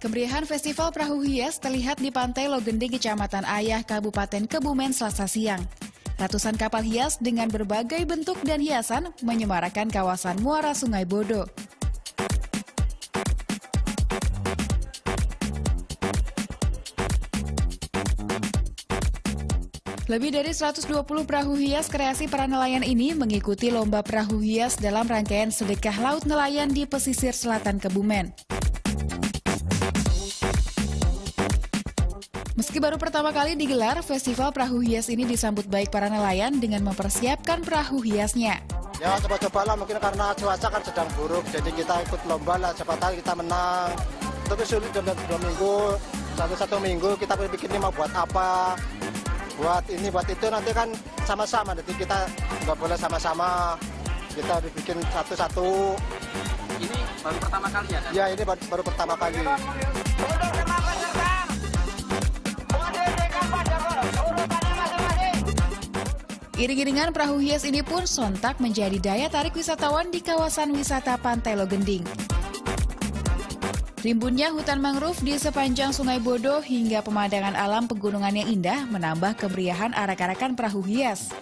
Kemeriahan Festival Perahu Hias terlihat di Pantai Logending, Kecamatan Ayah, Kabupaten Kebumen, Selasa siang. Ratusan kapal hias dengan berbagai bentuk dan hiasan menyemarakan kawasan muara Sungai Bodo. Lebih dari 120 perahu hias kreasi para nelayan ini mengikuti lomba perahu hias dalam rangkaian sedekah laut nelayan di pesisir selatan Kebumen. Meski baru pertama kali digelar, festival perahu hias ini disambut baik para nelayan dengan mempersiapkan perahu hiasnya. Ya coba-coba lah mungkin karena cuaca kan sedang buruk, jadi kita ikut lomba lah, siapa tahu kita menang. Tapi sulit dalam dua minggu, satu-satu minggu kita bikin ini mau buat apa, buat ini, buat itu nanti kan sama-sama, nanti kita nggak boleh sama-sama, kita bikin satu-satu. Ini baru pertama kali ya? Ya ini baru, baru pertama kali. Iring-iringan perahu hias ini pun sontak menjadi daya tarik wisatawan di kawasan wisata Pantai Logending. Rimbunnya hutan mangrove di sepanjang Sungai Bodo hingga pemandangan alam pegunungan yang indah menambah kemeriahan arak-arakan perahu hias.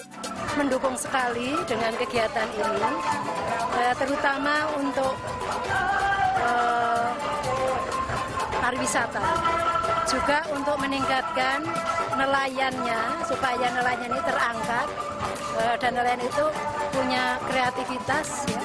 Mendukung sekali dengan kegiatan ini, eh, terutama untuk uh, pariwisata, juga untuk meningkatkan nelayannya supaya nelayan ini terangkat uh, dan nelayan itu punya kreativitas ya.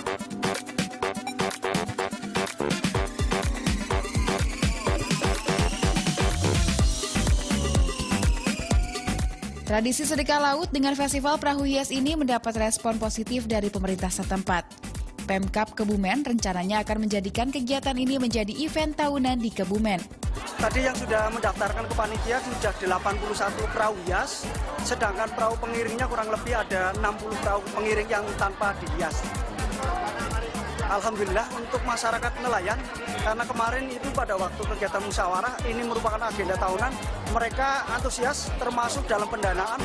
Tradisi sedekah laut dengan festival perahu hias ini mendapat respon positif dari pemerintah setempat. Pemkap Kebumen rencananya akan menjadikan kegiatan ini menjadi event tahunan di Kebumen. Tadi yang sudah mendaftarkan ke panitia sudah 81 perahu hias, sedangkan perahu pengiringnya kurang lebih ada 60 perahu pengiring yang tanpa dihias. Alhamdulillah untuk masyarakat nelayan, karena kemarin itu pada waktu kegiatan musyawarah, ini merupakan agenda tahunan, mereka antusias termasuk dalam pendanaan.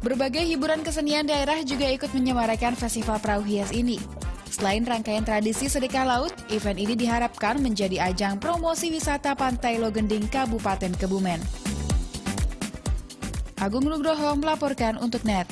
Berbagai hiburan kesenian daerah juga ikut menyemarakan festival perahu hias ini. Selain rangkaian tradisi sedekah laut, event ini diharapkan menjadi ajang promosi wisata Pantai Logending Kabupaten Kebumen. Agung Nugroho melaporkan untuk NET.